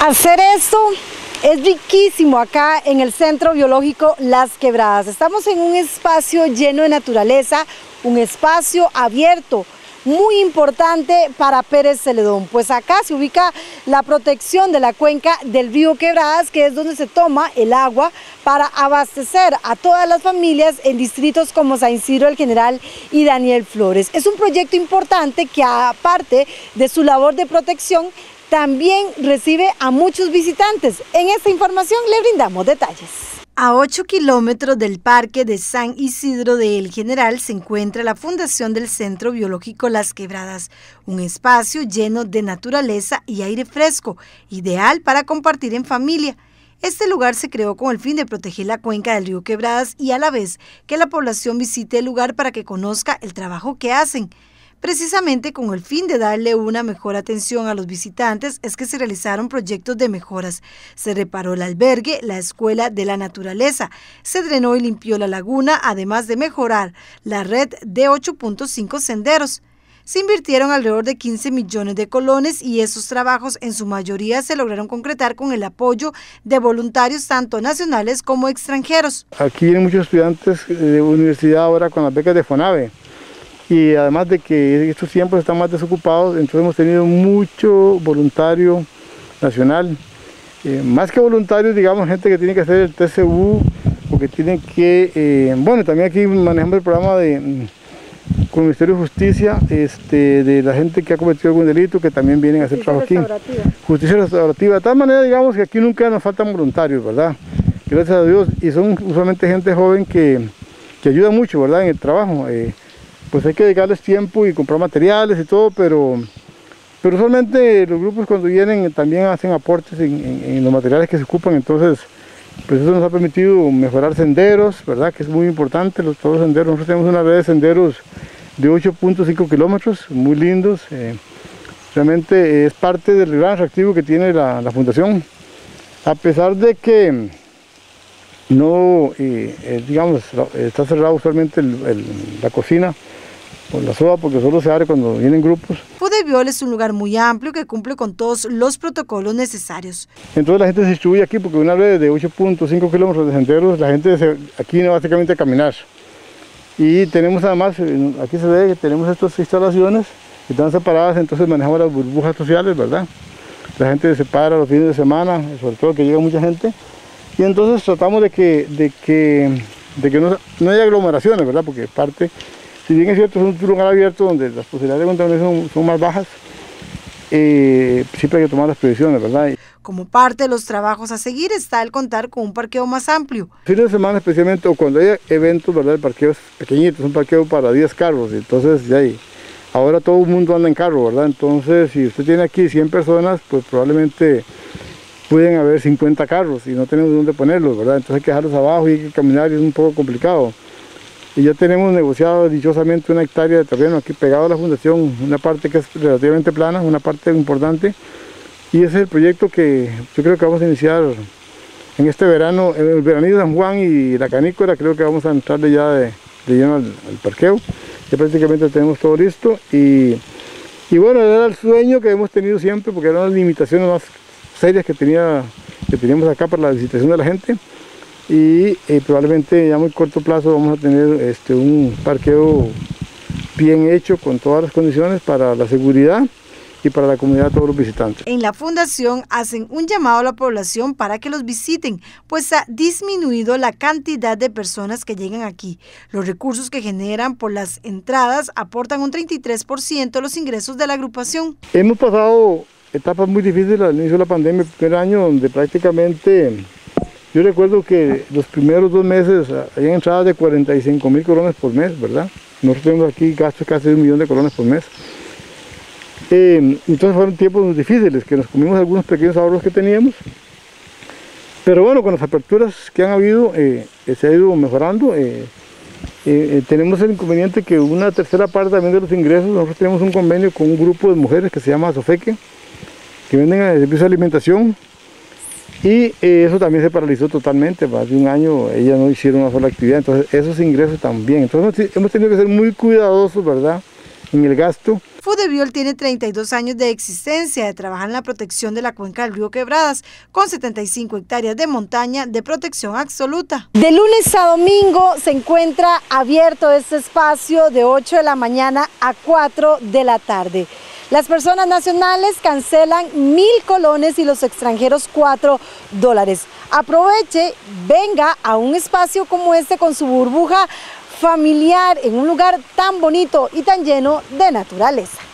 Hacer esto es riquísimo acá en el Centro Biológico Las Quebradas. Estamos en un espacio lleno de naturaleza, un espacio abierto, muy importante para Pérez Celedón, pues acá se ubica la protección de la cuenca del río Quebradas, que es donde se toma el agua para abastecer a todas las familias en distritos como San Isidro el General y Daniel Flores. Es un proyecto importante que aparte de su labor de protección, también recibe a muchos visitantes. En esta información le brindamos detalles. A 8 kilómetros del Parque de San Isidro de El General se encuentra la fundación del Centro Biológico Las Quebradas, un espacio lleno de naturaleza y aire fresco, ideal para compartir en familia. Este lugar se creó con el fin de proteger la cuenca del río Quebradas y a la vez que la población visite el lugar para que conozca el trabajo que hacen. Precisamente con el fin de darle una mejor atención a los visitantes es que se realizaron proyectos de mejoras. Se reparó el albergue, la escuela de la naturaleza, se drenó y limpió la laguna, además de mejorar la red de 8.5 senderos. Se invirtieron alrededor de 15 millones de colones y esos trabajos en su mayoría se lograron concretar con el apoyo de voluntarios tanto nacionales como extranjeros. Aquí vienen muchos estudiantes de universidad ahora con las becas de FONAVE y además de que estos tiempos están más desocupados, entonces hemos tenido mucho voluntario nacional, eh, más que voluntarios, digamos, gente que tiene que hacer el TCU o que tienen que, eh, bueno, también aquí manejamos el programa de mm, con el Ministerio de Justicia, este, de la gente que ha cometido algún delito, que también vienen a hacer trabajo aquí. Justicia restaurativa. De tal manera, digamos que aquí nunca nos faltan voluntarios, ¿verdad? Gracias a Dios. Y son usualmente gente joven que, que ayuda mucho, ¿verdad? En el trabajo. Eh, pues hay que dedicarles tiempo y comprar materiales y todo, pero, pero usualmente los grupos cuando vienen también hacen aportes en, los materiales que se ocupan, entonces pues eso nos ha permitido mejorar senderos, ¿verdad? Que es muy importante, todos los senderos. Nosotros tenemos una red de senderos de 8.5 kilómetros, muy lindos. Eh, realmente es parte del gran atractivo que tiene la, fundación. A pesar de que no, eh, eh, digamos, está cerrado usualmente la cocina, por la soda porque solo se abre cuando vienen grupos. Pudeviol es un lugar muy amplio que cumple con todos los protocolos necesarios. Entonces la gente se distribuye aquí porque una vez de 8.5 kilómetros de senderos, la gente se, aquí viene básicamente a caminar. Y tenemos además, aquí se ve que tenemos estas instalaciones que están separadas, entonces manejamos las burbujas sociales, ¿verdad? La gente se separa los fines de semana, sobre todo que llega mucha gente. Y entonces tratamos de que, de que, de que no, no haya aglomeraciones, ¿verdad? Porque parte si bien es cierto, es un lugar abierto donde las posibilidades de contaminación son, más bajas, eh, siempre hay que tomar las previsiones, ¿verdad? Como parte de los trabajos a seguir está el contar con un parqueo más amplio. Fines de semana especialmente, o cuando hay eventos, ¿verdad? El parqueo es pequeñito, es un parqueo para 10 carros, entonces ya ahí. Ahora todo el mundo anda en carro, ¿verdad? Entonces, si usted tiene aquí 100 personas, pues probablemente pueden haber 50 carros y no tenemos dónde ponerlos, ¿verdad? Entonces hay que dejarlos abajo y hay que caminar y es un poco complicado. Y ya tenemos negociado dichosamente una hectárea de terreno aquí pegado a la fundación, una parte que es relativamente plana, una parte importante. Y ese es el proyecto que yo creo que vamos a iniciar en este verano, en el veranillo de San Juan y la canícola, creo que vamos a entrarle ya de, lleno al, parqueo, ya prácticamente tenemos todo listo y, y, bueno, era el sueño que hemos tenido siempre porque eran las limitaciones más serias que, tenía, que teníamos acá para la visitación de la gente y eh, probablemente ya a muy corto plazo vamos a tener este, un parqueo bien hecho con todas las condiciones para la seguridad y para la comunidad de todos los visitantes. En la fundación hacen un llamado a la población para que los visiten, pues ha disminuido la cantidad de personas que llegan aquí. Los recursos que generan por las entradas aportan un 33% de los ingresos de la agrupación. Hemos pasado etapas muy difíciles al inicio de la pandemia, el primer año donde prácticamente yo recuerdo que los primeros dos meses hay entradas de 45 mil colones por mes, ¿verdad? Nosotros tenemos aquí gastos casi de un millón de colones por mes. Eh, entonces fueron tiempos difíciles, que nos comimos algunos pequeños ahorros que teníamos. Pero bueno, con las aperturas que han habido, eh, se ha ido mejorando. Eh, tenemos el inconveniente que una tercera parte también de los ingresos, nosotros tenemos un convenio con un grupo de mujeres que se llama Sofeque, que venden servicios de alimentación y eh, eso también se paralizó totalmente, más de un año ellas no hicieron una sola actividad, entonces esos ingresos también. Entonces hemos tenido que ser muy cuidadosos, ¿verdad? en el gasto. Fudebiol tiene 32 años de existencia, de trabajar en la protección de la cuenca del río Quebradas, con 75 hectáreas de montaña de protección absoluta. De lunes a domingo se encuentra abierto este espacio de 8 de la mañana a 4 de la tarde. Las personas nacionales cancelan mil colones y los extranjeros cuatro dólares. Aproveche, venga a un espacio como este con su burbuja familiar en un lugar tan bonito y tan lleno de naturaleza.